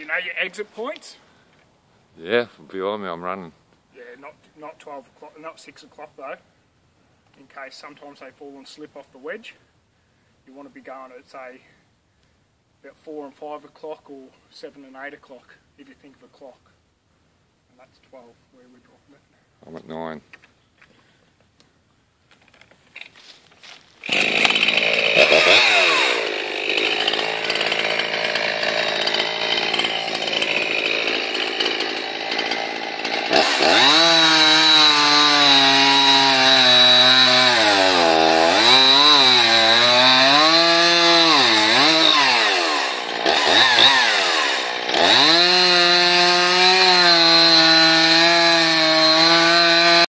Do you know your exit points? Yeah, behind me, I'm running. Yeah, not not 12 o'clock, not 6 o'clock though, in case sometimes they fall and slip off the wedge. You want to be going at, say, about 4 and 5 o'clock or 7 and 8 o'clock, if you think of a clock. And that's 12 where we're dropping it. I'm at nine. Yeah.